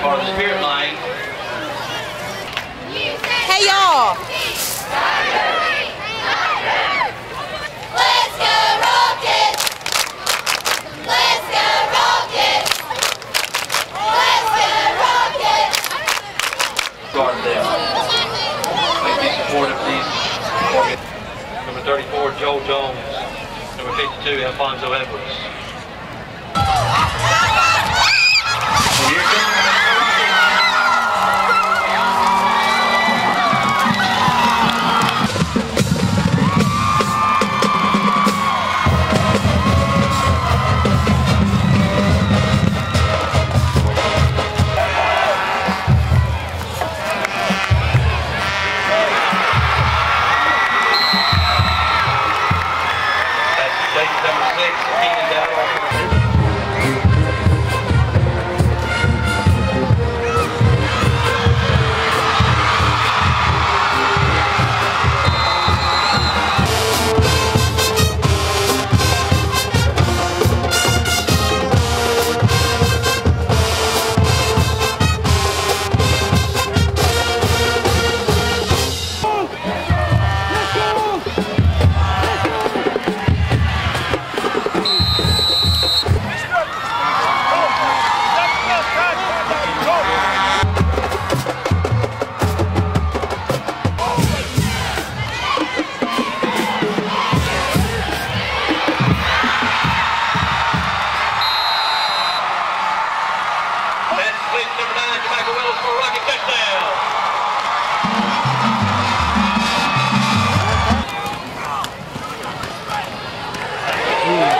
part of the spirit line. Hey y'all! Let's go Rockets! Let's go Rockets! Let's go Rockets! Them. Please. Number 34, Joel Jones. Number 52, Alfonso Edwards. Here comes Number nine, Jamaica Willis for a rocket touchdown. Nine,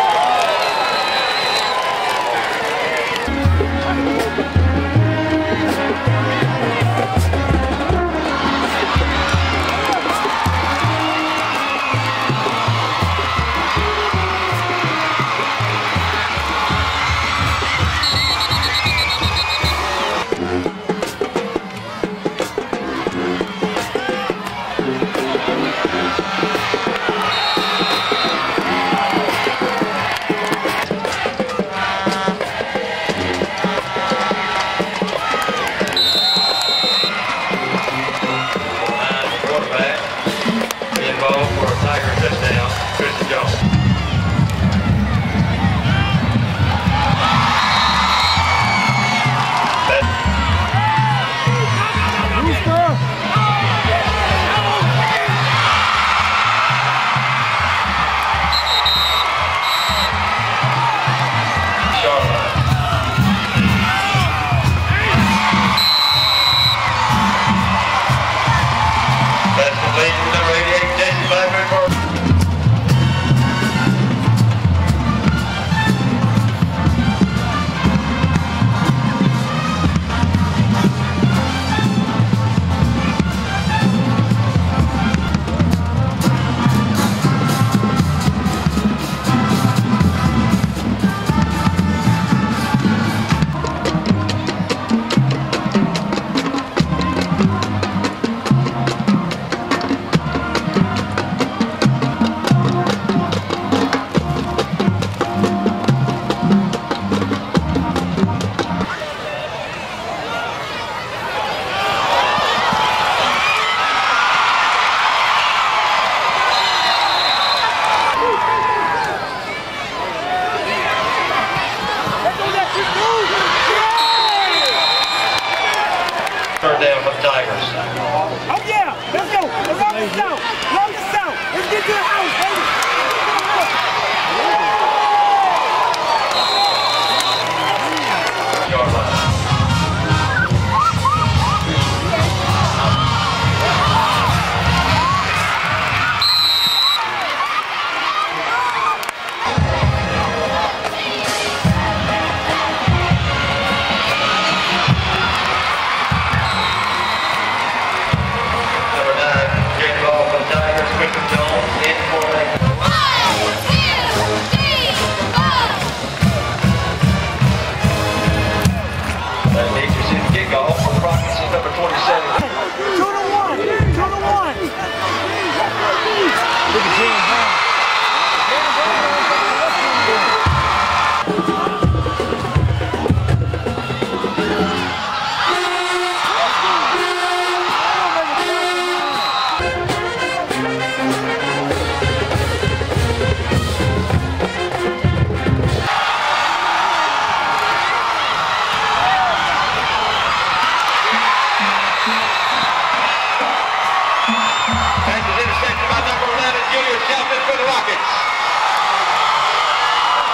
Tiger touchdown. Charlotte. Third down for the Tigers. Oh yeah, let's go. Let's. Roll this out. Let's get to the house, baby.